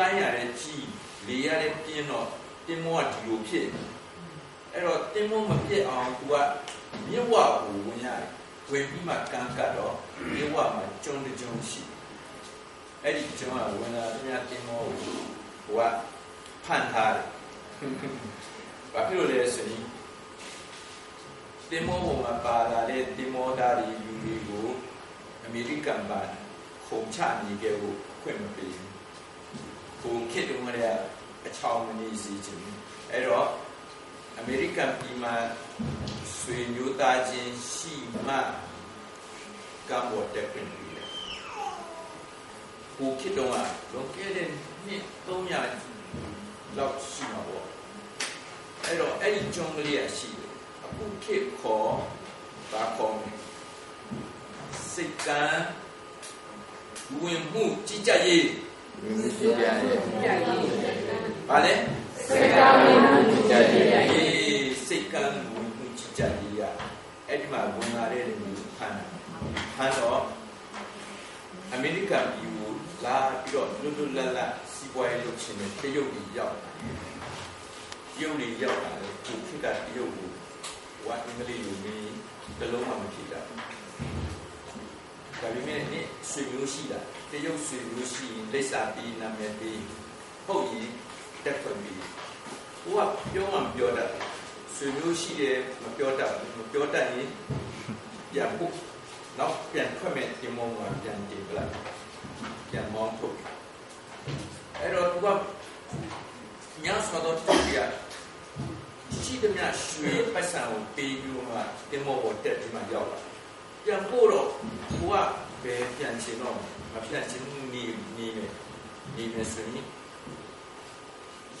လှိုင်းရတဲ့ကြီးလေရတဲ့ပြင်းတော့တင်းမောကဒီလိုဖြစ်အဲ့တော့တင်းမောမပြစ်အောင်သူကမြစ်ဝကိုဝင်ရတယ်ဝင်ပြီးမှကန်းကတ်တော့မြစ်ဝမှာကျွန်းတကျွန်းရှိအဲ့ဒီကျွန်းကဝင်လာတဲ့တင်းမောကိုဟိုကဖန်ထားတယ်ဘာဖြစ်လို့လဲဆိုရင်တင်မောပေါ်မှာပါလာတဲ့တင်မောသားတွေလူတွေကိုအမေရိကန်ဘာခုံချနေကြဖို့ခွင့်မပေးဘူး။ ကိုခေတ္တမရအချောင်းမနေစီခြင်းအဲ့တော့အမေရိကန်ပြည်မှာဆွေမျိုးသားချင်းရှိမှကမ္ဘောတက်ပြင်ပြီလေ။ကိုခေတ္တကလောကရဲ့နှစ်300လောက်ရှိမှာပေါ့။အဲ့တော့အဲ့ဒီဂျုံကလေးရရှိတယ်အခုခေတ်ခေါ်ဘာခေါ်မလဲစိတ်ကံဝင်မှုကြည်ကြရေး ဝင်မှုကြည်ကြရေးဘာလဲစိတ်ကံဝင်မှုကြည်ကြရေးစိတ်ကံဝင်မှုကြည်ကြရေးရအဲ့ဒီမှာဝင်လာတဲ့လူဖန်ဖန်တော့အမေရိကန်ပြည်ကိုလာပြီးတော့လွတ်လွတ်လပ်လပ်စီးပွားရေးလုပ်ချင်တဲ့တရုတ်ပြည်ရောက်တရုတ်ပြည်ရောက်လာတယ်သူခေတ်ကတရုတ်ကိုဝါအင်္ဂလိပ်လိုမျိုးဘယ်လုံးမှမဖြစ်တာ ဒါပေမဲ့နေ့ဆွေမျိုးရှိတာတရုတ်ဆွေမျိုးရှိရင်လက်စာပြီးနာမည်ပြီးဟုတ်ရင်တက်ဖွင့်ပြီးဟိုကပြောမှမပြောတတ်ဆွေမျိုးရှိတယ်မပြောတတ်ဘူးမပြောတတ်ရင်ပြန်ဖို့နောက်ပြန်ခွင့်မဲ့တင်မောမှာပြန်တင်ပလိုက်ပြန်မောင်းထုတ်အဲ့တော့သူကညဆောတော့တူရရှိသမျှရွှေပတ်စံကိုပေးပြီးတော့မှတင်မောပေါ်တက်ပြီးမှရောက်လာ ပြန်ပို့တော့ကိုကဘယ်ပြန်ချင်တော့မပြန်ချင်နေနေမယ်နေမယ်ဆိုရင်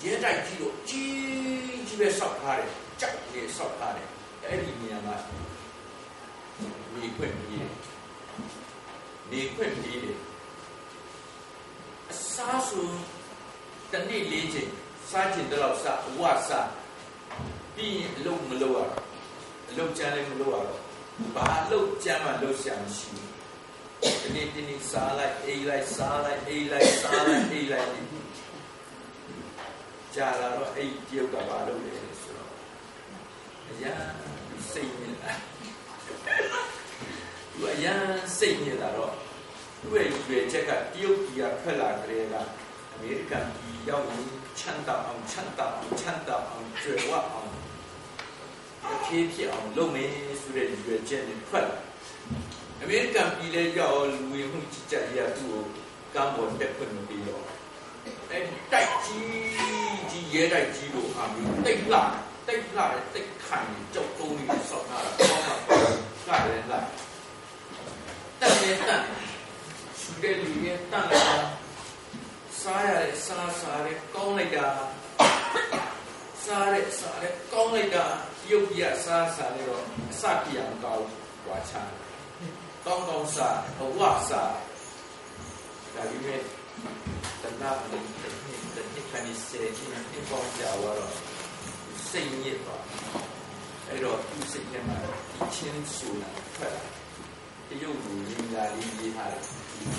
ရဲတိုက်ကြီးတော့ကြီးကြီးပဲဆောက်ထားတယ်ကြောက်လေဆောက်ထားတယ်အဲ့ဒီနေရာမှာနေခွင့်ပြီးတယ်နေခွင့်ပြီးတယ်အစားဆိုတနေ့လေးချိန်စားချင်တော့စားဝါစားပြီးရင်အလုပ်မလုပ်ရတော့အလုပ်ကြမ်းလည်းမလုပ်ရတော့ ဘာအလုပ်ကြမ်းမှလုပ်ရှာမရှိဘူးဒီနေ့ဒီနေ့စားလိုက်အိတ်လိုက်စားလိုက်အိတ်လိုက်စားလိုက်အိတ်လိုက်ကြာလာတော့အိတ်တယောက်ကဘာလုပ်လဲဆိုတော့အရာစိတ်ညစ်တာသူအရာစိတ်ညစ်တာတော့သူ့ရဲ့ရွယ်ချက်ကတရုတ်ပြည်ကထွက်လာကြတဲ့ကအမေရိကန်ပြည်ရောက်ရင်ချမ်းသာအောင်ချမ်းသာအောင်ချမ်းသာအောင်ကျွယ်ဝအောင် ဖြည်းဖြစ်အောင်လုပ်မယ်ဆိုတဲ့ရွယ်ချက်နဲ့ထွက်လာအမေရိကန်ပြည်လဲရောက်လူဝင်မှုကြီးကြပ်ရသူ့ကိုကမ်းပေါ်တက်ခွင့်မပေးတော့အဲတိုက်ကြီးကြီးရဲတိုက်ကြီးကိုအာပြီးတိတ်လာတိတ်လာတိတ်ခိုင်ကြောက်တုံးလေးဆောက်လာတော့မှလာတယ်လာတက်နေတက်ရှူတဲ့လူရဲ့တန်လာစားရတဲ့စားစားတဲ့ကောင်းလိုက်တာစားတဲ့စားတဲ့ကောင်းလိုက်တာ ရုပ်ရစားစားလည်းတော့အစတိယမကောင်းဟွာချမ်းကောင်းကောင်းစားဘဝစားဒါပေမဲ့တဏှာနဲ့တစ်နှစ်ခဏစေခြင်းနဲ့ပေါ့ကြတော့စိတ်ညစ်ပါအဲ့တော့သူစိတ်ထဲမှာဒီချင်းဆိုတာထွက်လာတရုပ်ကိုရင်းလာလေးရေးထားတယ်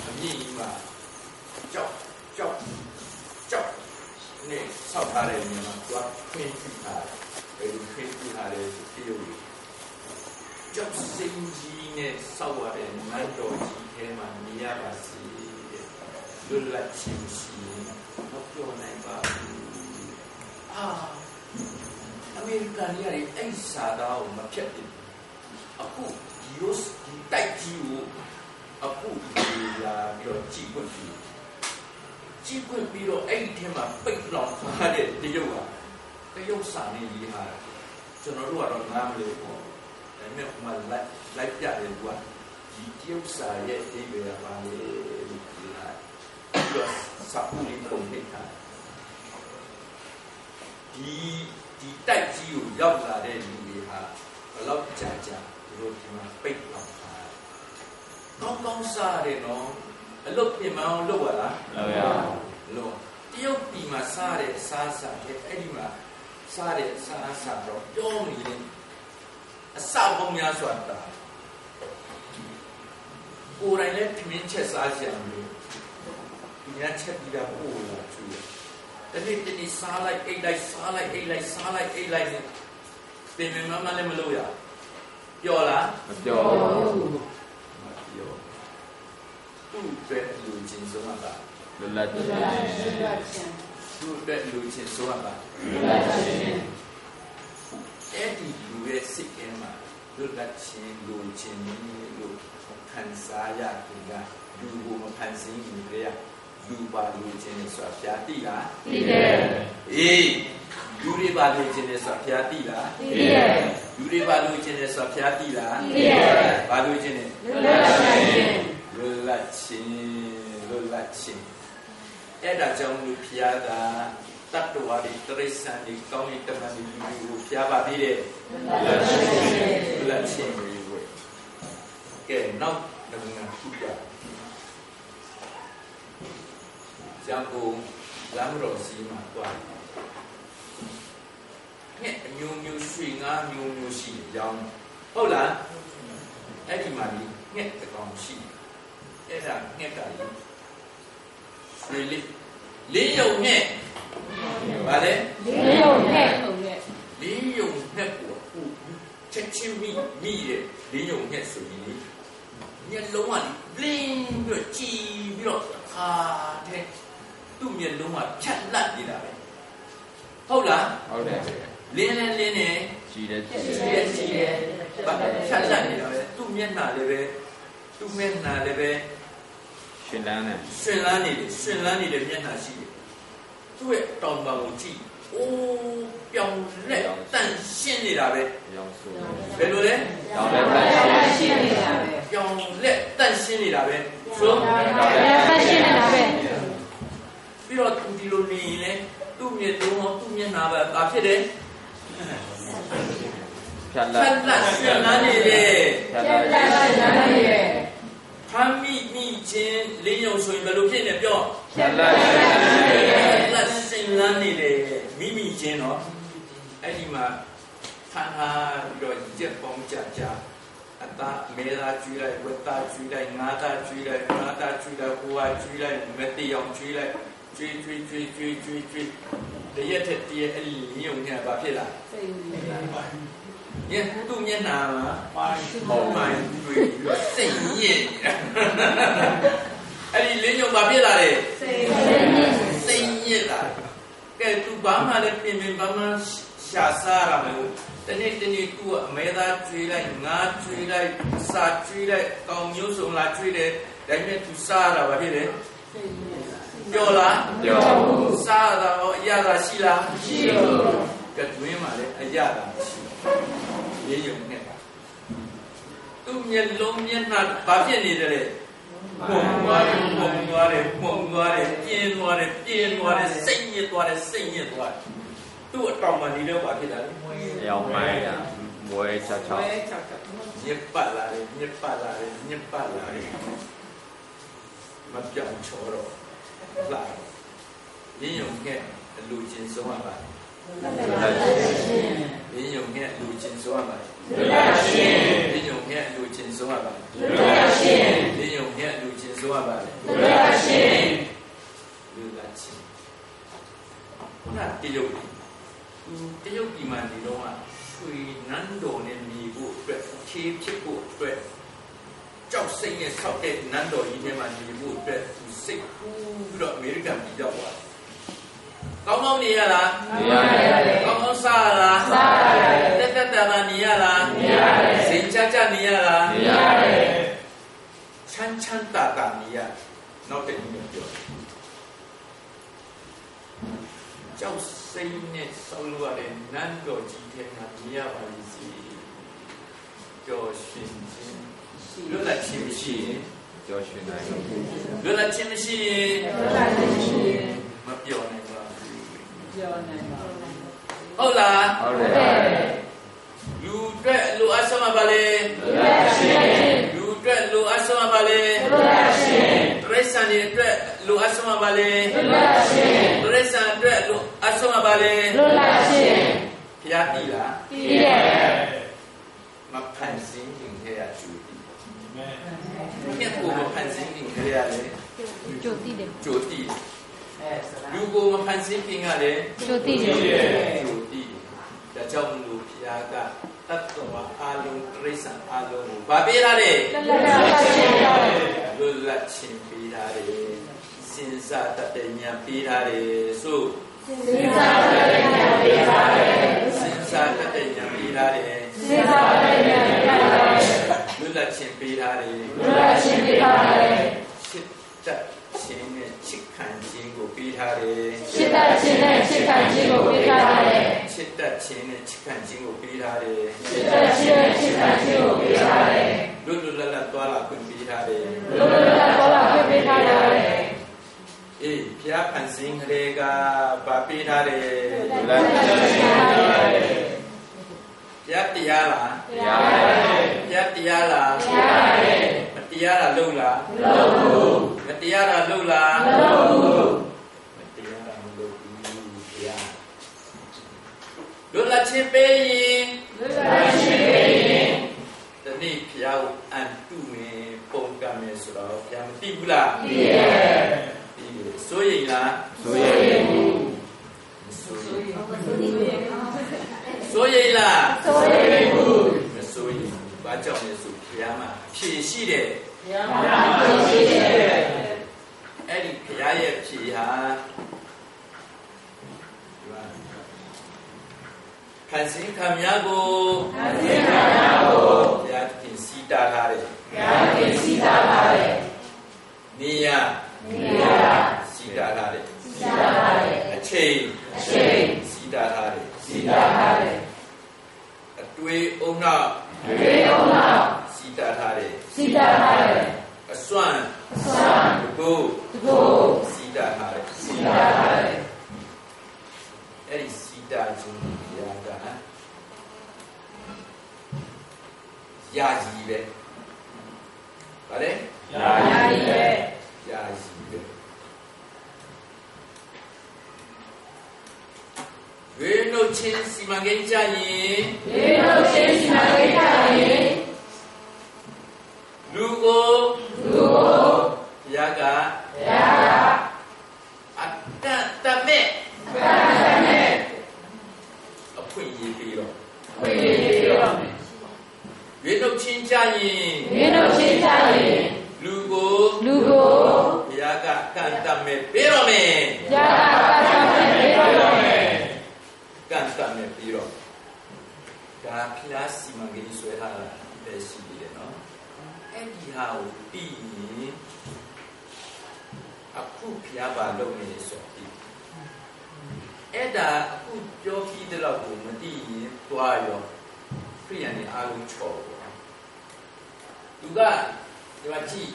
အမြင့်ကြီးမှာကြောက်ကြောက်ကြောက်နဲ့ဆောက်ထားတဲ့နေရာမှာသူကခင်းပြထားတယ် ယ်လိုခင်းကြည့်ထားလဲဆိုတရုတ်လူကြောက်စိန်ကြီးနဲ့ဆောက်ရတဲ့မတ်တော်ကြီးထဲမှာနေရပါစီတဲ့လွတ်လပ်ခြင်းရှိရင်မပြောနိုင်ပါဘူးအာအမေရိကန်ကြီးရဲ့အဲ့စာသားကိုမဖြတ်ဘူးအခုဒီလိုဒီတိုက်ကြီးကိုအခုဒီလာပြီးတော့ကြည့်ခွင့်ပြုကြည့်ခွင့်ပြီးတော့အဲ့ဒီထဲမှာပိတ်လောင်ထားတဲ့တရုတ်က တရုတ်စာနဲ့ရေးထားတယ်ကျွန်တော်တို့ကတော့နားမလို့ပေါ့ဒါပေမဲ့ဟိုမှာလိုက်လိုက်ပြတယ်ကွာဒီတရုတ်စာရဲ့အဓိပ္ပာယ်ကဘာလဲလို့ပြောတာပြီးတော့စာပူလေးပုံနှိပ်ထားဒီဒီတိုက်ကြီးကိုရောက်လာတဲ့လူတွေဟာဘယ်တော့ကြာကြာသူတို့ဒီမှာပိတ်လောင်ထားကောင်းကောင်းစားတယ်နော်အလုတ်ပြင်မအောင်လုပ်ရလားလုပ်ရလို့တရုတ်ပြည်မှာစားတဲ့စားစားတဲ့အဲ့ဒီမှာ စားတဲ့စားစားတော့ပြောနေရင်အစပေါင်းများစွာတာကိုယ်တိုင်လည်းပြင်းချက်စားကြံလို့သူများချက်ပြီးတာပို့လာချူတယ်တနေ့တနေ့စားလိုက်အိတ်လိုက်စားလိုက်အိတ်လိုက်စားလိုက်အိတ်လိုက်နဲ့ပင်ပင်မမလည်းမလို့ရပျော်လားမပြောဘူးမပျော်သူ့အတွက်လူချင်းဆုံးတာလွတ်လပ်ခြင်း သူ့အတွက်လူချင်းဆုံးတာလွတ်လပ်ခြင်းအဲ့ဒီလူရဲ့စိတ်ထဲမှာလွတ်လပ်ခြင်းလူချင်းလို့ခံစားရသူကလူကိုမခံစင်းဘူးကြရလူပါလူချင်းဆိုတာဖျားတိလားသိတယ်အေးလူတွေပါလူချင်းဆိုတာဖျားတိလားသိတယ်လူတွေပါလူချင်းဆိုတာဖျားတိလားသိတယ်ပါလူချင်းလွတ်လပ်ခြင်းလွတ်လပ်ခြင်းလွတ်လပ်ခြင်း အဲ့ဒါကြောင့်လူဖျားတာတတ္တဝါတွေတရိစ္ဆာန်တွေကောင်းတဲ့တမန်တွေလူတွေကိုဖျားပါသေးတယ်လွတ်လပ်ခြင်းလွတ်လပ်ခြင်းတွေဝယ်ကဲနောက်နမနာခုပြဇံကုန်လမ်းတော်စီမှာတွားငှက်အမျိုးမျိုးရွှေငါးမျိုးမျိုးရှိတယ်ရောင်းဟုတ်လားအဲ့ဒီမှာဒီငှက်တစ်ကောင်ရှိတယ်အဲ့ဒါငှက်ကလေး ရွှေလေးလေးယုံငှက်ဗါလဲလေးရုံနဲ့လေးယုံငှက်ကိုအခုချက်ချင်းမိမိရဲ့လေးယုံငှက်ဆိုရင်လေမျက်လုံးကလေဘလင်းပြီးတော့ကြည်ပြီးတော့ခါတဲ့သူ့မျက်လုံးကဖြတ်လတ်နေတာပဲဟုတ်လားဟုတ်တယ်လင်းနဲ့လင်းနဲ့ကြည်တယ်ကြည်ကြတယ်ည့်ရကြည့်ရဘာဖြတ်လတ်နေတာပဲသူ့မျက်နှာလည်းပဲသူ့မျက်နှာလည်းပဲ ရှင်လန်းတယ်ရှင်လန်းနေတယ်ရှင်လန်းနေတဲ့မျက်နှာရှိတယ်သူ့ရဲ့တောင်ပံကိုကြည့်အိုးပြောင်လက်တန့်ရှင်းနေတာပဲရောင်းဆိုးဘယ်လိုလဲတောင်းတဲ့ဘက်ရှင်းနေတာပဲပြောင်လက်တန့်ရှင်းနေတာပဲဆိုတောင်းတဲ့ဘက်ရှင်းနေတာပဲပြီးတော့သူဒီလိုနေရင်လေသူ့မျက်လုံးရောသူ့မျက်နှာပဲဘာဖြစ်တယ်ဖြတ်ဖြလက်တ်လတ်ရှင်လန်းနေတယ်ဖြတ်လက်ရှင်းနေတယ် ဖမ်းမိမိချင်းလင်းယုံဆိုရင်ဘယ်လိုဖြစ်နေပြောဖြတ်လက်လက်စင်လန်းနေတယ်မိမိချင်းတော့အဲ့ဒီမှာခန္ဓာပြီးတော့ကြက်ပေါင်းကြကြအသားမေသာကျွေးလိုက်ဝက်သားကျွေးလိုက်ငါးသားကျွေးလိုက်ငါးသားကျွေးလိုက်ဟိုဟာကျွေးလိုက်မတိအောင်ကျွေးလိုက်ကျွေးကျွေးကျွေးကျွေးကျွေးကျွေးတရက်တစ်တရက်အဲ့ဒီလင်းယုံညာဘာဖြစ်လာစိတ် နေတာညသူ့မျက်နှာမှာပုံမှန်တွေ့ပြီးတော့စိတ်ညစ်အဲ့ဒီလင်းယုံဘာဖြစ်လာလဲစိတ်စိတ်ညစ်လာကဲသူဘာမှလည်းပြင်ပင်ဘာမှရှာစားရမလို့တနေ့တနေ့သူ့အမဲသားကျွေးလိုက်ငါးကျွေးလိုက်စာကျွေးလိုက်ကောင်းမျိုးစုံလာကျွေးတယ်ဒါပေမဲ့သူစားရတာဘာဖြစ်လဲပြောလားပြောဘူးစားရတာရောအရသာရှိလားရှိလို့ကတွင်းမှာလည်းအရသာမရှိ ရေယုံနဲ့ပါသူ့မျက်လုံးမျက်နှာဘာဖြစ်နေတယ်လဲပုံသွားတယ်ပုံသွားတယ်ပုံသွားတယ်ပြင်းသွားတယ်ပြင်းသွားတယ်စိတ်ညစ်သွားတယ်စိတ်ညစ်သွားတယ်သူ့အတောင်မှနေတော့ဘာဖြစ်တာလဲရောင်းမိုင်းတာမွေးချောက်ချောက်ညစ်ပတ်လာတယ်ညစ်ပတ်လာတယ်ညစ်ပတ်လာတယ်မပြောင်းချောတော့လာရင်းယုံနဲ့အလူချင်းဆုံးရပါလွတ်လပ်ခြင်း ရင်းယုံနဲ့အလူချင်းဆုံးရပါလွတ်လပ်ခြင်းရင်းယုံနဲ့အလူချင်းဆုံးရပါလွတ်လပ်ခြင်းရင်းယုံနဲ့အလူချင်းဆုံးရပါလွတ်လပ်ခြင်းလူလာချင်းခုနတရုတ်ပြည်သူတရုတ်ပြည်မှာဒီတော့ကရွှေနန်းတော်နဲ့မြေဖို့အတွက်ခြေဖြစ်ဖို့အတွက်ကြောက်စိတ်နဲ့ဆောက်တဲ့နန်းတော်ကြီးထဲမှာနေဖို့အတွက်သူစိတ်ကူးပြီးတော့အမေရိကန်ပြည်ရောက်သွားတယ်။ ကောင်းကောင်းနေရလားနေရတယ်။ကောင်းကောင်းစားရလား။စားရတယ်တက်တက်တာတာနေရလားနေရတယ်စိတ်ချချနေရလားနေရတယ်ချမ်းချမ်းသာသာနေရနောက်တစ်နည်းပြောကြောက်စိတ်နဲ့ဆောက်လို့ရတဲ့နန်းတော်ကြီးထဲမှာနေရပါလိမ့်စီကြောရှင်ခြင်းလွတ်လပ်ခြင်းမရှိရင်ကျော်ရှင်နိုင်လွတ်လပ်ခြင်းမရှိရင်လွတ်လပ်ခြင်းရှိရင် မပြောနိုင်ပါဘူး ပြောနိုင်ပါ ဟုတ်လားဟုတ်ဘူးတယ်လူအတွက်လူအပ်ဆုံးပါလေလွတ်လပ်ခြင်းလူအတွက်လူအပ်ဆုံးပါလေလွတ်လပ်ခြင်းတရိစ္ဆာန်တွေအတွက်လူအပ်ဆုံးပါလေလွတ်လပ်ခြင်းတရိစ္ဆာန်အတွက်လူအပ်ဆုံးပါလေလွတ်လပ်ခြင်းဖျားတိလားပြည့်ရဲ့မဖန်ဆင်းခြင်းခဲ့ရကျူဒီမြတ်ကိုမဖန်ဆင်းခြင်းခဲ့ရလေကြိုတိတယ်ကြိုတိလူကိုမဖန်ဆင်းခင်ကလည်းကြိုတိတယ်ကြိုတိ ဒါကြောင့်မလို့ဘုရားကတတ္တဝါအလုံးပြိဿံအလုံးကိုဗာပေးထားတယ်လက်လက်ချင်းရတယ်လွတ်လပ်ခြင်းပေးထားတယ်စဉ်းစားတတ်တဲ့ဉာဏ်ပေးထားတယ်ဆိုစဉ်းစားတဲ့ဉာဏ်ပေးပါတယ်စဉ်းစားတတ်တဲ့ဉာဏ်ပေးထားတယ်စဉ်းစားတဲ့ဉာဏ်ပေးပါတယ်လွတ်လပ်ခြင်းပေးထားတယ်လွတ်လပ်ခြင်းပေးပါတယ်ချစ်တတ်ခြင်းနဲ့ချစ်ခံခြင်းကိုပေးထားတယ်ချစ်တတ်ခြင်းနဲ့ချစ်ခံခြင်းကိုပေးထားတယ် ချစ်တတ်ခြင်းနဲ့ချစ်ခံခြင်းကိုပေးထားတယ်ချစ်တတ်ခြင်းနဲ့ချစ်ခံခြင်းကိုပေးထားတယ်လွတ်လွတ်လပ်လပ်သွားလာခွင့်ပေးထားတယ်လွတ်လွတ်လပ်လပ်ပေါ်လာခွင့်ပေးထားတယ်အေးဘုရားဖန်ဆင်းကလေးကဗာပေးထားတယ်လွတ်လပ်ခြင်းပေးထားတယ်ဘုရားတရားလားတရားပါတယ်ဘုရားတရားလားတရားပါတယ်မတရားတာလုပ်လားလို့ဘူးမတရားတာလုပ်လားလို့ဘူး မတရားတာမလုပ်ဘူးဘုရား လွတ်လပ်ခြင်းပေးရင်လွတ်လပ်ခြင်းပေးရင်ဒီနေ့ဘုရားကိုအန်တုမယ်ပုံကံမယ်ဆိုတော့ဘုရားမသိဘူးလားပြည့်ရဲ့သိတယ်စိုးရိမ်လားဆိုရင်မစိုးရိမ်စိုးရိမ်လားဆိုရင်ဘူးမစိုးရိမ်ဘူးဘာကြောင့်လဲဆိုဘုရားမှာဖြေရှိတယ်တရားမှန်ရှိတယ်အဲ့ဒီဘုရားရဲ့ဖြေဟာ ခံစင်ခံများကိုအသင်္ခါရကိုဘုရားသခင်စီတာထားတယ်ဘုရားခင်စီတာပါတယ်နေရနေရာစီတာထားတယ်စီတာပါတယ်အချိန်အချိန်စီတာထားတယ်စီတာပါတယ်အတွေ့အုံနောက်ရေအောင်လာစီတာထားတယ်စီတာပါတယ်အစွမ်းအစွမ်းဘုတကိုစီတာထားတယ်စီတာပါတယ်အဲ့ဒီစီ တာခြင်းဘုရားကယာကြီးပဲဗါလေရာရာဒီပဲယာကြီးပဲဝေနုချင်းစီမံကိန်းကြရင်ရေလို့ချင်းစီမံကိန်းကြရင် လူကို လူကို ဘုရားက ဘုရားကအ တတ်တမဲ့ ကန့်အသတ်နဲ့ အဖွင့်ရေးပြီးတော့ ခွင့်ရပြီးတော့ ဝေနုချင်းကြရင် ရေလို့ချင်းကြရင် လူကို လူကို ဘုရားကကန့်တတ်မဲ့ပြီးတော့မယ် ဘုရားကကန့်အသတ်နဲ့ပြီးတော့မယ် ကန့်တတ်မဲ့ပြီးတော့ဒါဖျားစီမံကိန်းဆွဲထားတာပဲရှိသေးတယ်နော်အဲ့ဒီဟာကိုပြီးရင်အခုဖျားပါလုပ်နေဆိုပြီးအဲ့ဒါအခုပြောပြီးတဲ့လောက်ကိုမသိရင်တွားရောခရိယန်တွေအားလုံးချော်ပေါ့သူကဒီမှာကြည့်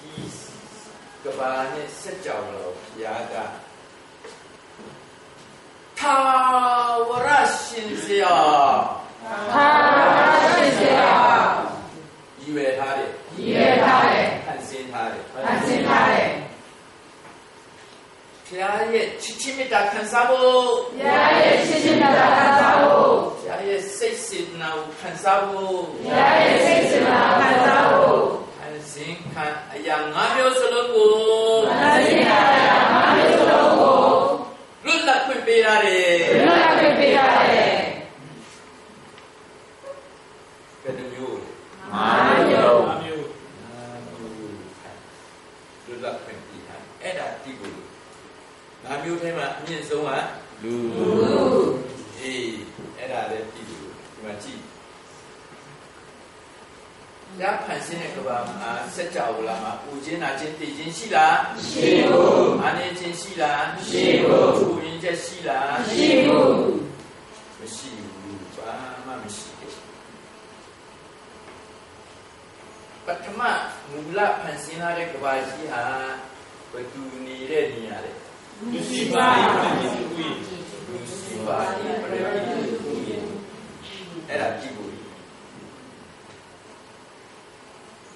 ဒီကဘာနဲ့စက်ကြောင်လို့ဖျားက ထာ ဝရရှင်စရာသာရှင်စရာရည်ရွယ်ထားတယ်ရည်ရထားတယ်ဖန်ဆင်းထားတယ်အစင်ထားတယ်ဖျားရဲ့ချစ်ချင်းမေတ္တာခံစားဖို့ဘုရားရဲ့ရှင်းရှင်းပြတာခံစားဖို့ဖျားရဲ့စိတ်စေတနာကိုခံစားဖို့ဘုရားရဲ့စိတ်စနာခံစားဖို့ဖန်ဆင်းခံအရာငါးမျိုးစလုံးကိုအစင်ထားတာမမျိုးစလုံးကိုလွတ်လပ် ခွင့်ပေးထားတယ်လွတ်လပ်ခွင့်ပေးရတယ်ဘယ်နှမျိုးလဲမာယောငါးမျိုးလွတ်လပ်ခွင့်ပေးထားအဲ့ဒါတိကိုငါးမျိုးထဲမှာအမြင့်ဆုံးကလူလူအေးအဲ့ဒါလည်းပြည်သူဒီမှာကြည့်ရဖန်ဆင်းတဲ့ကဘာမှာစက်ကြောလာမှာပူခြင်းနာခြင်းတည်ခြင်းရှိလားရှိဘူးအာနေခြင်းရှိလားရှိဘူးပူရင်း ချက်ရှိလားရှိဘူးမရှိဘူးဘာမှမရှိဘူးပထမမူလဖန်ဆင်းလာတဲ့ကဘာကြီးဟာဘယ်သူနေတဲ့နေရာလဲလူစီပါလူစီဝီလူစီပါဒီပရိသေသူကြီးအဲ့ဒါကြည့်ဖို့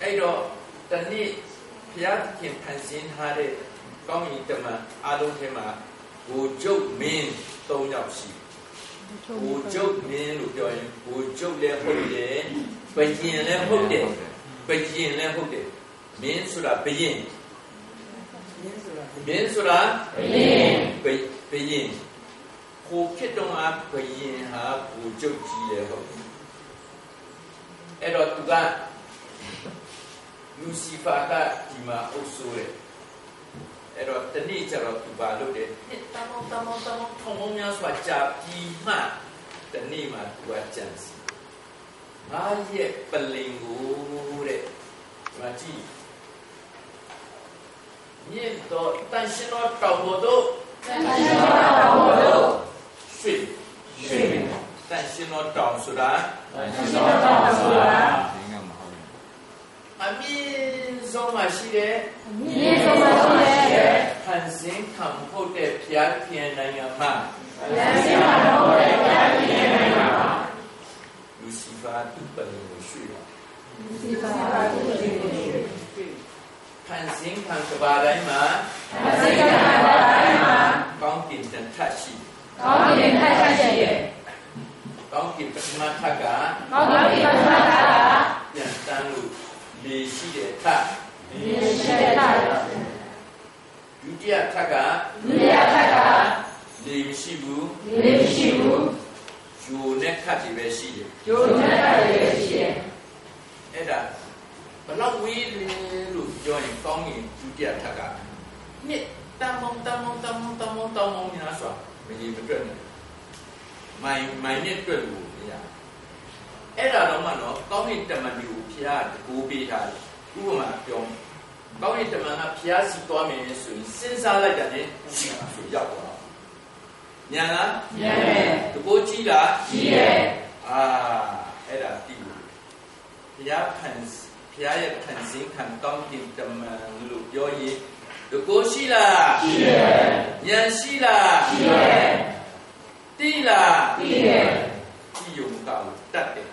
အဲ့တော့တနေ့ဘုရားသခင်ဖန်ဆင်းထားတဲ့ကောင်းကင်တမန်အားလုံးထဲမှာ ဘူကျုပ်မင်း၃ယောက်ရှိဘူကျုပ်မင်းလို့ပြောရင်ဘူကျုပ်လည်းဟုတ်တယ်ဘယင်လည်းဟုတ်တယ်ဘယင်လည်းဟုတ်တယ်မင်းဆိုတာဘယင်မင်းဆိုတာမင်းဆိုတာဘယင်ဘယဘယင်ကိုဖြစ်တော့အဘယင်ဟာဘူကျုပ်ကြီးလေဟုတ်အဲ့တော့သူကလူစီဖာကဒီမှာအုပ်ဆိုးတယ် အဲ့တော့တနေ့ကျတော့သူပါလို့တယ်နှစ်တမောင်းတမောင်းတမောင်းထုံုံများစွာကြာပြီးမှတနေ့မှသူကကြံစီငါရဲ့ပလင်ကိုတဲ့ဒီမှာကြည့်မြင့်တော့တန်ရှင်တော်တောင်ပေါ်တို့တန်ရှင်တော်တို့ရွှေရွှေတန်ရှင်တော်တောင်ဆိုတာတန်ရှင်တော်ဆိုတာအမြင့် ဆုံးမှရှိတဲ့မြင့်ဆုံးပါရှိတဲ့ဟန်စင်ခံဖို့တဲ့ဖျားခင်နိုင်ငံမှာတန်ရှင်တော်ရဲ့ဘုရားရှင်ရဲ့နိုင်ငံမှာလူစီဖာသူ့ပလင်ကိုရွှေတာဒီပါပါကိုရွှေကိုရွှေဟန်စင်ခံကဘာတိုင်းမှာအစိတ်ကပါတိုင်းမှာကောင်းကင်တန်ထရှိတယ်ကောင်းကင်ထိုက်ထိုက်ရှိရဲ့ကောင်းကင်ပထမထပ်ကကောင်းကင်ပထမတာပြန်တန်းလို့လေရှိတဲ့ထပ် ဒီရှေ့တာ ဒုတိယ ထပ်ကဒုတိယထပ်ကလေမရှိဘူးဒီရှိဘူးယူနဲ့ခတ်တွေပဲရှိတယ်ကျိုးနဲ့ရတယ်ရှိရဲ့အဲ့ဒါဘလောက်ဝေးလဲလို့ပြောရင်ကောင်းရင်ဒုတိယထပ်ကနှစ်တန်မောင်းတန်မောင်းတန်မောင်းတန်မောင်းတောင်းမောင်းများစွာမကြီးမတွက်နဲ့မိုင်မိုင်နဲ့တွက်လို့မရအဲ့ဒါတော့မှတော့ကောင်းကင်တမန်ကြီးကိုဖျားတကူပေးထားတယ်ဥပမာပြောမယ် ကောင်းကင်တမန်ကဖျားစီသွားမယ်ဆိုရင်စဉ်းစားလိုက်တာနဲ့စီဆိုရောက်သွားတာညာလားညံ့တကူကြီးလားကြီးရဲ့အာအဲ့ဒါတိဘူးဘုရားဖန်ဘုရားရဲ့ဖန်ဆင်းခံကောင်းကင်တမန်လို့ပြောရင်တကိုရှိလားကြီးရဲ့ဉာဏ်ရှိလားကြီးရဲ့တိလားကြီးရဲ့တိယုံကောက်တတ်တယ်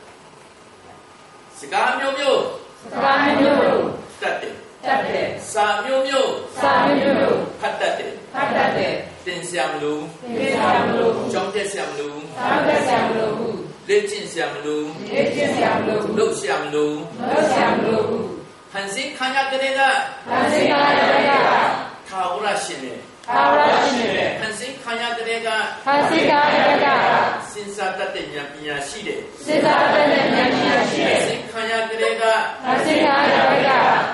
စကားမျိုးမျိုးစကားမျိုးတတ်တယ် တက်တဲ့စာမျိုးမျိုးစာမျိုးဖတ်တတ်တယ်ဖတ်တတ်တဲ့တင်ဆရာမလို့သိစာမလို့ကြောင်းတက်ဆရာမလို့စာသက်ဆရာမလို့ဘူးလေ့ကျင့်ဆရာမလို့လေ့ကျင့်ဆရာမလို့ဘူးလုပ်ဆရာမလို့လုပ်ဆရာမလို့ဘူးဖန်ဆင်းခံရတဲ့ကဒါစိတ်ကလည်းကထာဝရရှင်နဲ့အာရရှိတယ်ဖန်ဆင်းခံရတဲ့ကဒါစိတ်ကလည်းက စဉ်းစားတတ်တဲ့ဉာဏ်ပညာရှိတယ်စိတ်သားတဲ့ဉာဏ်ပညာရှိဖတယ်န်ဆင်းခံရတဲ့ကဒါစိတ်ကလည်းက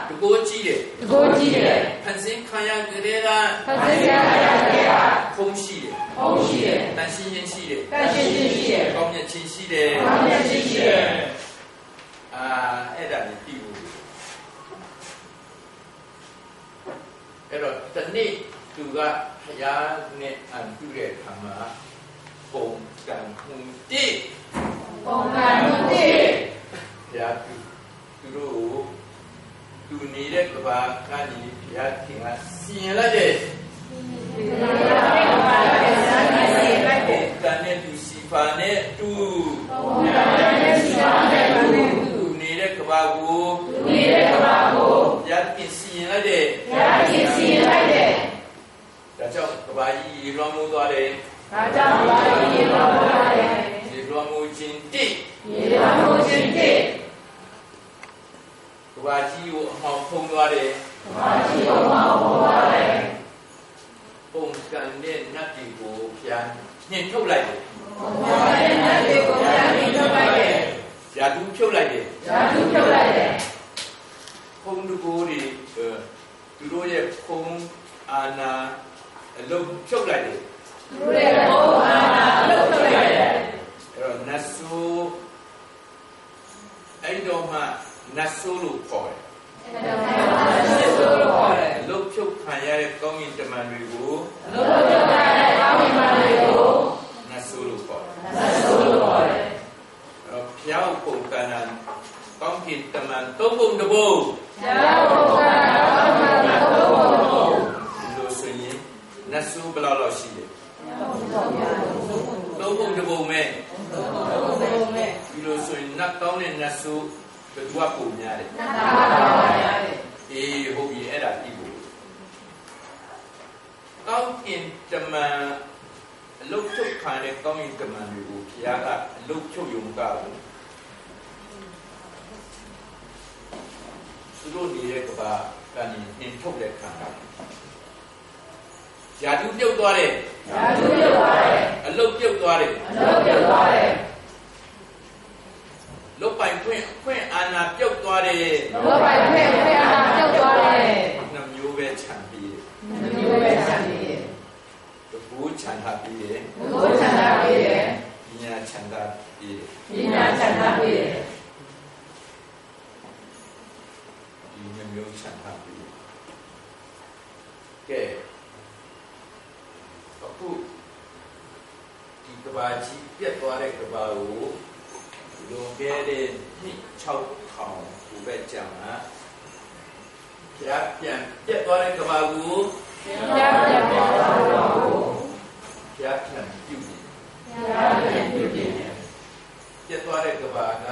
တကိုးကြီးတယ်တကိုကြည့်တယ်ဖန်ဆင်းခံရတဲ့ကဒါစိတ်ကလည်းကခုံးရှိတယ်ဟုတ်ရှိတယ်တန်ရှင်းရင်ရှိတယ်တန်ရှင်းရှင်းရှိတယ်ကောင်းမြတ်ခြင်းရှိတယ်ကောင်းမြတ်ခြင်းရှိတယ်အာအဲ့ဒါလည်းပြီးဘူးအဲ့တော့တနေ့သူကဘုရားနဲ့အန်ပြုတဲ့အခါမှာပုံကံမှုတိပုံမှန်မှုတည်ဘုရားပြုသူတို့ကိုသူနေတဲ့ကဘာကနေဘုရားခင်ကစီရင်လိုက်တယ်ဒီလိုမျိုး ပါတဲ့ဇာတိစီလိုက်တယ်တန်နဲ့သူစီဖာနဲ့တူပုံမှန်တဲ့စီပါတဲ့လူသူနေတဲ့ကဘာကိုနေတဲ့ကဘာကိုဘုရားခင်စီရင်လိုက်တယ်ဓာတ်ကြီးစီလိုက်တယ် ဒါကြောင့်ကဘာကြီးရေလွှမ်းမိုးသွားတယ်ဒါကြောင့်ဘာလို့ရေပေါ်လာလဲရေလွှမ်းမိုးခြင်းတိရေပေါ်မှုချင်းတည်ကဘာကြီးကိုအမှောင်ဖုံးသွားတယ်ဘာကြီးပေါ်မှာပေါ်လာလဲပုံကံနဲ့နတ်တွေကိုဘုရားနှင်ထုတ်လိုက်တယ်ပုံမှန်တဲ့နတ်တွေကိုပြန်ပြီးထုတ်လိုက်တယ်ဇာတုဖြုတ်လိုက်တယ်ဓာတ်ထုတ်လိုက်တယ်ဖုံးတကိုးတွေအဲသူတို့ရဲ့ဖုံးအာနာအလုံးဖြုတ်လိုက်တယ် သူရဲ့ဘောအာနာလုပ်ထုတ်လိုက်တယ်အဲ့တော့နတ်ဆိုးအဲ့တော့မှနတ်ဆိုးလို့ခေါ်တယ်အဲ့ဒါကစစ်ဆိုးလို့ခေါ်တယ်အလုံးဖြုတ်ခံရတဲ့ကောင်းကင်တမန်တွေကိုလို့ထုတ်လိုက်တဲ့ကောင်းကင်မတွေကိုနတ်ဆိုးလို့ခေါ်တယ်စစ်ဆိုးလို့ခေါ်တယ်အဲ့တော့ဖျောက်ပုံကံနာကောင်းကင်တမန်သုံးပုံတစ်ပုံဇာဘုရားကောင်းကင်တော့ဘောဘောဒီလိုဆိုရင်နတ်ဆိုးဘယ်လောက်လောက်ရှိလဲ သုံးပုံတစ်ပုံပဲဘုံနဲ့ဒီလိုဆိုရင်နတ်ကောင်းတဲ့နတ်ဆိုးဘယ်သူကပုံများတယ်နာပါရတယ်အေးဟုတ်ပြီအဲ့ဒါကြည့်ဖို့ကောင်းကင်တမန်အလုတ်ချုပ်ခံတဲ့ကောင်းကင်တမန်တွေကိုဘုရားကအလုတ်ချုပ်ယုံကဘူးသူသူတို့နေတဲ့ကဘာကနေနှင်ထုတ်တဲ့ခန္ဓာယာတုပြုတ်သွားတ ယ်ရာဇုပြုတ်သွားတယ်အလုတ်ပြုတ်သွားတယ်အလုပ်ပြုတ်သွားတယ်လုတ်ပိုင်ခွင့်အခွင့်အာဏာပြုတ်သွားတယ်လောပိုင်ဖဲ့ဖဲ့အားပြုတ်သွားတယ်နှမျိုးပဲခြံပြီးတယ်နှမျိုးပဲဆံနေတယ်တကူခြံထားပြီးတယ်ဘုရားဆန္ဒပေးတယ်ပညာခြံထားပြီးတယ်ပညာဆန္ဒပေးတယ်ဒီနှမျိုးခြံထားပြီးတယ်ကဲ အခုဒီကဘာကြီးပြတ်သွားတဲ့ကဘာကိုလွန်ခဲ့တဲ့နှစ်6000ခုပဲကြာမှာဘုရားပြန်ပြတ်သွားတဲ့ကဘာကိုဘုရားပြန်ပြန်သွားတော့ဘုရားပြန်ပြုတယ်ဘုရားပြန်ပြုပြင်တယ်ပြတ်သွားတဲ့ကဘာက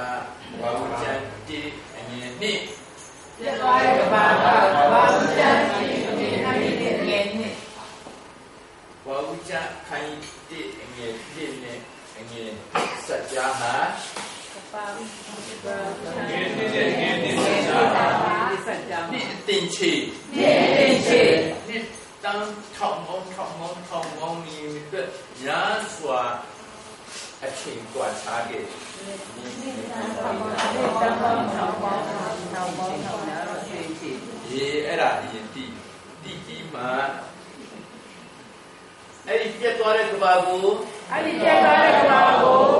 ဘာဝကျန်တိအငြင်းနှစ်ပြတ်သွားတဲ့ကဘာကဘာဝကျန်စီအနေနဲ့တဲ့ငယ်နဲ့ ဘာဝကျန်ခိုင်တိအငြင်းတစ်နဲ့အငြင်းစัจ जा ဟာ ငယ်နေတဲ့ငယ်နေ ငယ် စ နေတာ တာ နှစ်အတင်ချေ နေနေချေ နှစ်တန်းထောင်မောင်းထောင်မောင်းထောင်မော အတွက်ညာစွာအချိန်ကွာခြားခဲ့တယ်ရေအဲ့ဒါအရင်တိတိတိမှအဲ့ဒီပြတ်သွားတဲ့ကဘာကိုအဲ့ဒီပြတ်သွားတဲ့ကဘာကိုဘု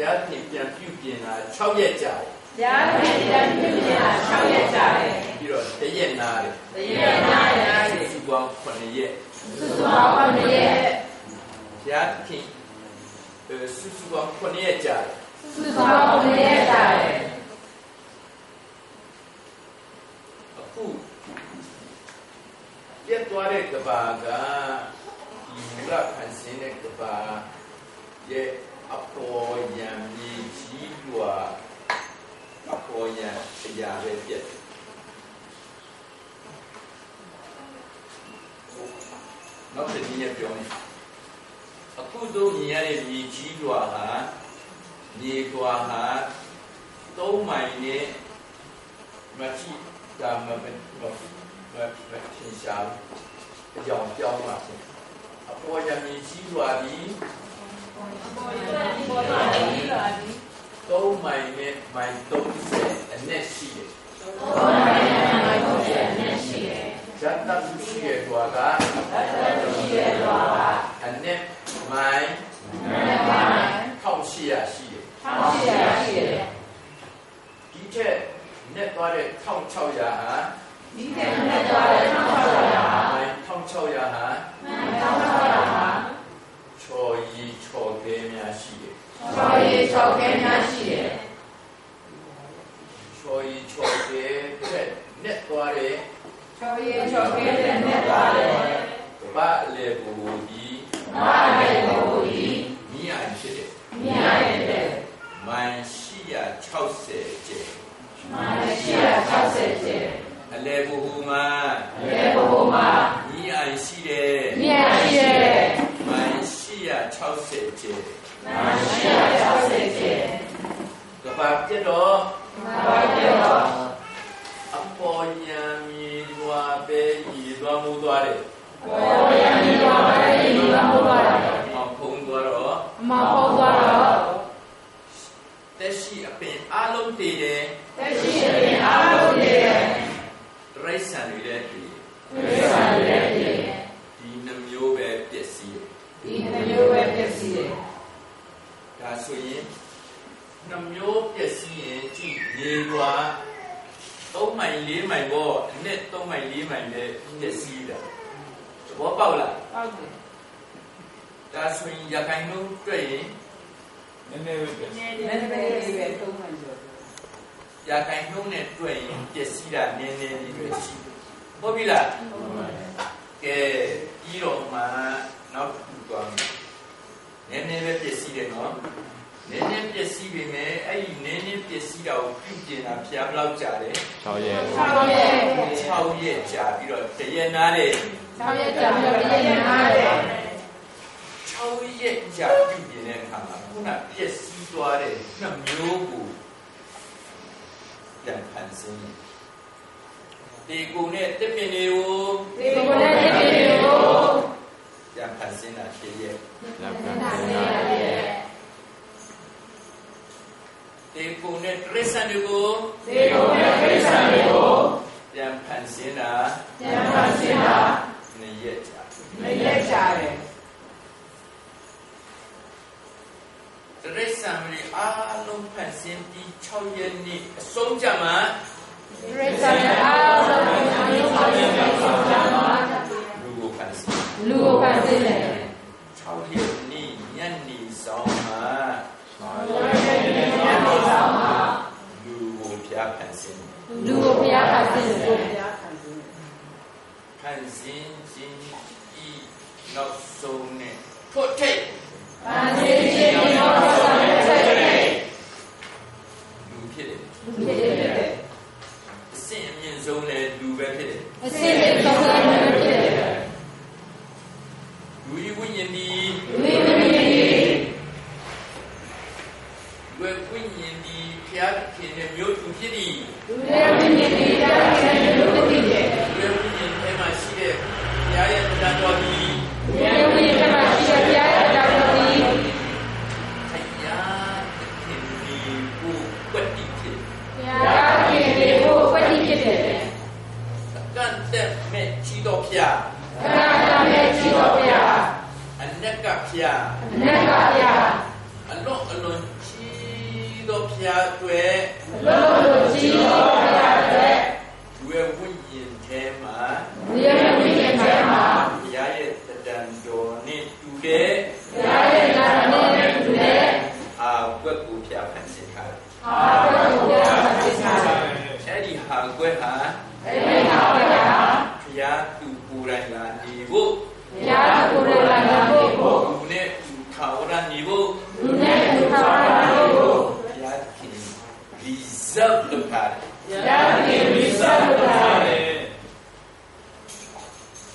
ရားပြင်ပြန်ပြုပြင်တာ6ရက်ကြာတယ်ဘုရားပြင်ပြန်ပြုပြင်တာ6ရက်ကြာတယ်ပြီးတော့တရက်နာတယ်တရက်နာတယ်စုပေါင်း9ရက်စုပေါင်း9ရက် ဘုရားခင်အဲစုစုပေါင်း9ရက်ကြာတယ်စုစုပေါင်း9ရက်ကြာတယ်အခုပြတ်သွားတဲ့ကဘာကဒီမူလဖန်ဆင်းတဲ့ကဘာရဲ့အပေါ်ယံကြီးကြီးလွာအပေါ်ယံအရာပဲပြတ်တယ်နောက်တစ်နည်းနဲ့ပြောမယ် အခုတို့မြင်ရတဲ့မြေကြီးလွာဟာမြေလွာဟာသုံးမိုင်နဲ့မချီဒါမမမမမထင်ရှားအကြောင်းပြောင်းလာတယ်အပေါ်ယံမြေကြီးလွာဒီသုံးမိုင်နဲ့မိုင်30အနက်ရှိတယ်ဘောနိုင်နိုင်နိုင်ကိုကျန်နေရှိတယ်ဇတ်တမှုရှိတဲ့တွာကရှိတဲ့တော့ဟာအနက် မိုင်နိုင်နိုင်1800ရှိတယ်ရှိရရှိတယ်ဒီထက်နက်သွားတဲ့1600ဟာဒီကနေ့တော့လည်းဆောက်ရတာမိုင်1600ဟာဆောက်ရတာချော်ရီချော်ကဲများရှိတယ်ဆောက်ရဆောက်ကဲများရှိတယ်ချော်ရီချော်ကဲထက်နက်သွားတဲ့ဆောက်ရဆောက်ကဲတဲ့နဲ့သွားတ ယ်ကပအလေဘူဒီမာရေကိုဒီမိအိုင်ဖြစ်တယ်မြားရဲ့မိုင်860ကျဲမာရှိရ60ကျဲအလေဘူဟူမှာလေဘုံမှာမိအိုင်ရှိတယ်မြားရှိရဲ့မိုင်860ကျဲမာရှိရ60ကျဲကပပြတ်တော့ဘာပြောတော့အပေါ်ညံမြေလွာပဲဤလွာမှုသွားတယ်ဘောရမီတော့အဲဒီ မှာဟောတာ။မောင်ဖုံးသွားတော့အမဟောသွားတော့တက်ရှိအပင်အလုံးတည်တယ်တက်ရှိရင်အားလုံးရဲ့တရိษံတွေလည်းတည်ဝိသံရဲ့ဒီဒီနှမျိုးပဲပျက်စီးတယ်ဒီမျိုးပဲပြည့်စည်တယ်။ဒါဆိုရင်နှမျိုးပျက်စီးရင်ကြည့်ရေလွာ3မိုင်4မိုင်ပေါ့အနက်3မိုင်4မိုင်ပဲပျက်စီးတာ။သဘောပေါက်လားဟုတ်တယ်။ ဒါဆိုရင်ရခိုင်နှုန်းတွေ့ရင်နည်းနည်းပဲပြနည်းနည်းလေးပဲသုံးမှကျော်ရခိုင်နှုန်းနဲ့တွေ့ရင်ပျက်စီးတာနည်းနည်းလေးပဲရှိတယ်။ဟုတ်ပြီလား။ကဲပြီးတော့မှနောက်တစ်ခုသွားမယ်နည်းနည်းပဲပျက်စီးတယ်နော်နည်းနည်းပျက်စီးပြီမဲ့အဲ့ဒီနည်းနည်းပျက်စီးတာကိုပြုပြင်တာဖျားဘလောက်ကြာတယ်6ရက်6ရက်6ရက်ကြာပြီးတော့တရက်နားတယ်6ရက်ကြာပြီးတော့တရက်နားတယ် 6ရက်ကြာပြုပြင်တဲ့အခါမှာခုနပျက်စီးသွားတဲ့နှစ်မျိုးကိုပြန်ဖန်ဆင်းတယ်ဒီကိုနဲ့တစ်ပင်တွေကိုဒီကိုလည်းဒီပြေကိုပြန်ဖန်ဆင်းတာဖြစ်ရဲ့လက်ခံနာပါစေရရဲ့ဒီကိုနဲ့တရိစ္ဆာန်တွေကိုဒီကိုလည်းပြိဿံတွေကိုပြန်ဖန်ဆင်းတာဉာဏ်ပါစေတာနှစ်ရက်ကြာမရက်ကြတယ် တရိစ္ဆာန်တွေအားလုံးဖန်ဆင်းပြီး6ရက်နေ့အဆုံးကြမှာပြိဿံအားလုံးကိုအမျိုးဆောင်ရတဲ့ဆောင်ကြမှာလူကိုဖန်ဆင်းလူကိုဖန်ဆင်းတယ်6ရက်နေ့ညနေဆောင်မှာပါဘုရားရဲ့ဉာဏ်ကိုဆောင်မှာလူကိုဖျားဖန်ဆင်းလူကိုဘုရားဖန်ဆင်းတယ်ဖန်ဆင်းခြင်းဤနောက်ဆုံးနဲ့ဖို့ထိတ်ဖန် ဆင်းခြင်း ကြီးတော်ဖျားတွေလုံးလုံးရှိတော်ဘုရားရဲ့ဝေဝိညာဉ်ထဲမှာလူရဲ့ဝိညာဉ်ထဲမှာဘုရားရဲ့တဏ္ဍာတော်နဲ့တူတဲ့ဘုရားရဲ့နာမည်နဲ့တူတဲ့အာကွက်ကိုဖျားဖန်ဆင်းထားတယ်အာဘုရားဆရာဆရာအဲ့ဒီဟာကွက်ဟာ အဲဒီဟာဘုရား ဘုရားသူကိုယ်တိုင်လာနေဖို့ ဘုရားကိုယ်တော်လာဖို့ လူနဲ့သူထာဝရနေဖို့ လူနဲ့သူသာလာဖို့ ဘုရားခင် reserve လုပ်ထားတယ် ဘုရားရှင်ဝိသတ်တော် တယ်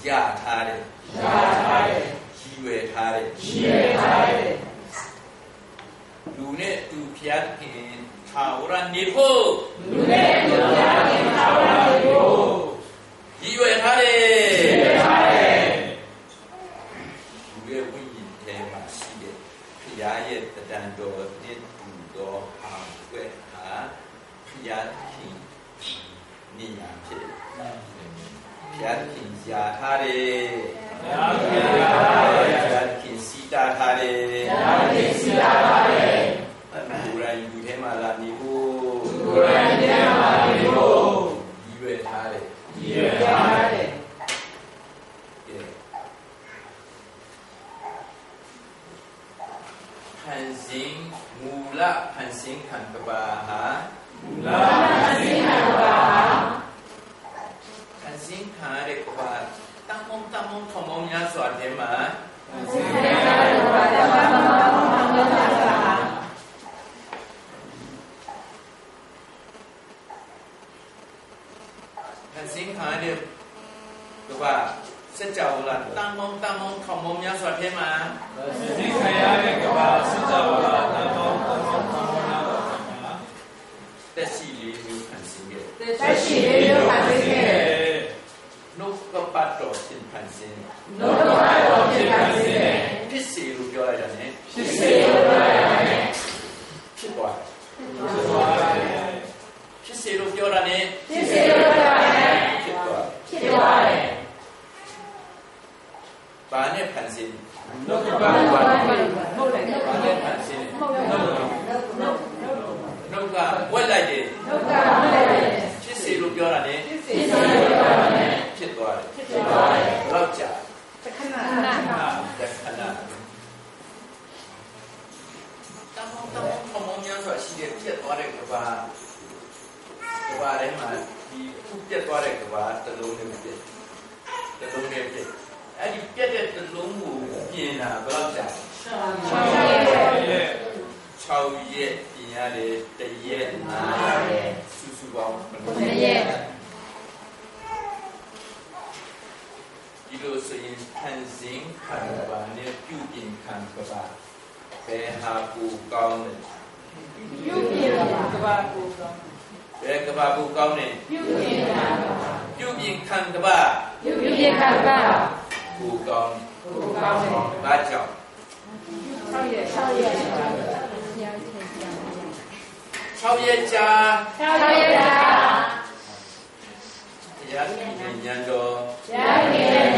ရထားတယ် ရာထားတယ် ရည်ရွယ်ထားတယ် ရှိရထားတယ် လူနဲ့သူဘုရားခင်ထာဝရနေဖို့ လူနဲ့သူဘုရားရှင်သာလာဖို့ ရည်ရွယ်ထားတယ် ရထားတယ် လူရဲ့ဝိညာဉ်ထဲမှာရှိတဲ့ဘု ရားရဲ့တဏ္ဍာတော်နဲ့တူသောအာကွက်ဟာဘုရားခင်နေရာဖြစ်တယ်ဘုရားခင်ယာထားတယ်ဘုရားခင်ဘုရားခင်စီတာထားတယ်ဘုရားရှင်စီလာပါတယ်ဘူရာယူထဲမှာလာနေဖို့ကိုယ်တိုင်တရားပါလို့ ရည်ရွယ်ထားတယ် ရည် ရ ရ ထားတယ် ကဲဖန်ဆင်း မူလဖန်ဆင်းခံကဘာဟာလာစိတ်ဟာပါဖန်ဆင်းခံရတဲ့ကဘာတမုံတမုံထုံမုံများစွာထဲမှာစိတ်ဟာပါတမန်တော်ဘာမှမလုပ်တာဖန်ဆင်းခံရတဲ့ ကဘာစัจ java လာတမုံတမုံထုံမုံများစွာထဲမှာ ဒီခရရဲ့ကဘာစကြဝဠာတမောတမောကောင်းနာပါမှာ တက်ရှိလေးမျိုးဖန်ဆင်းခဲ့ သက်ရှိလေးမျိုးပါသိခဲ့တယ် နှုတ်ကပတ်တော်ရှင်ဖန်ဆင်း နှုတ်တော်တော်ဖြစ်ပါစေတယ် ဖြစ်စေလို့ပြောလိုက်တာ ਨੇ ဖြစ် စေ စေ လို့ပြောရတယ် ဖြစ်သွားတယ် သွားတယ် ဖြစ်စေလို့ပြောတာ ਨੇ နဲ့ဖန်ဆင်းနှုတ်ကဘာပတ်လို့ပါဘာလို့မဟုတ်တယ်ဘာနဲ့ဖန်ဆင်းမဟုတ်တယ်နှုတ်နှုတ်ကဝက်လိုက်တယ်နှုတ်ကဟုတ်တယ်ဖြစ်စေလို့ပြောတာ ਨੇ ဖြစ်စေလို့ပြောရတယ်ဖြစ်သွားတယ်ဖြစ်သွားတယ်ဘယ်တော့ကြာခဏခဏတက်ခဏတမောတမောထမောများစွာရှိတဲ့ဖြစ်သွားတဲ့ကဘာကဘာထဲမှာဒီခုပြတ်သွားတဲ့ကဘာတစ်လုံးနဲ့ပြတ်တစ်လုံးနဲ့ပြတ် အဲ့ဒီပြတ်တဲ့တစ်လုံးကိုပြင်တာဘယ်တော့ကြာချောင်းရဲ့ရဲ့6ရက်ပြင်ရတယ်တရက်နားစုစုပေါင်းဘယ်ရဲ့ဒီလိုဆိုရင်ဖန်ဆင်းခံပါနဲ့ပြုပြင်ခံကပါဘယ်ဟာကိုကောင်းလဲပြုပြင်တာကဘာကိုကောဘယ်ကဘာကိုကောင်းလဲပြုပြင်တာပြုပြင်ခံတပပြုပြခါက ကိုကောင်းကိုကောင်းတယ်ဘာကြောင့်ဆောက်ရဆောက်ရ6ရက်ကြာဆောက်ရတာတရားဉာဏ်တော်ရခင်ရတော်